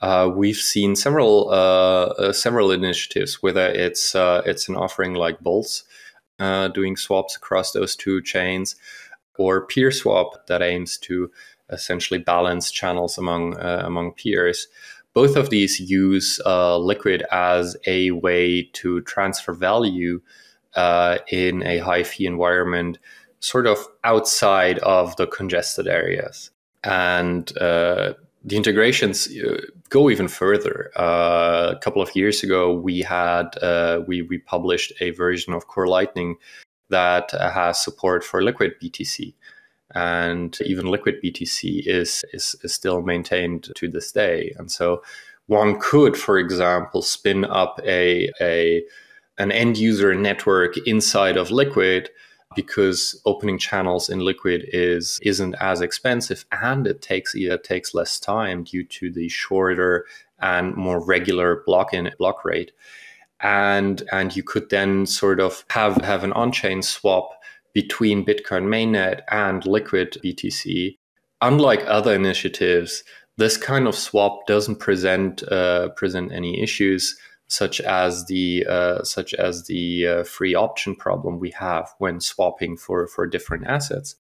uh, we've seen several uh, uh, several initiatives, whether it's uh, it's an offering like Boltz uh, doing swaps across those two chains, or PeerSwap that aims to essentially balance channels among uh, among peers. Both of these use Liquid as a way to transfer value in a high fee environment, sort of outside of the congested areas, and the integrations uh, go even further. Uh, a couple of years ago, we had uh, we we published a version of Core Lightning that has support for Liquid BTC, and even Liquid BTC is is, is still maintained to this day. And so, one could, for example, spin up a a an end user network inside of Liquid because opening channels in liquid is isn't as expensive and it takes it takes less time due to the shorter and more regular block in block rate. And and you could then sort of have have an on-chain swap between bitcoin mainnet and liquid btc unlike other initiatives this kind of swap doesn't present uh, present any issues such as the uh, such as the uh, free option problem we have when swapping for for different assets.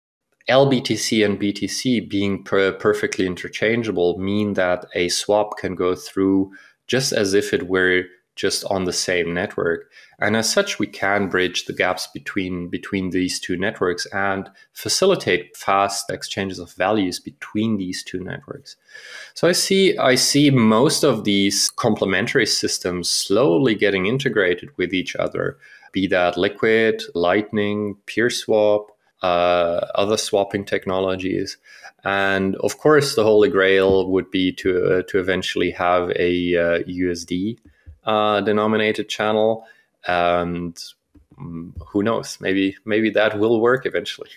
LBTC and BTC being per perfectly interchangeable mean that a swap can go through just as if it were just on the same network. And as such, we can bridge the gaps between between these two networks and facilitate fast exchanges of values between these two networks. So I see I see most of these complementary systems slowly getting integrated with each other, be that Liquid, Lightning, PeerSwap, uh, other swapping technologies. And of course, the holy grail would be to uh, to eventually have a uh, USD uh, denominated channel, and mm, who knows? Maybe maybe that will work eventually.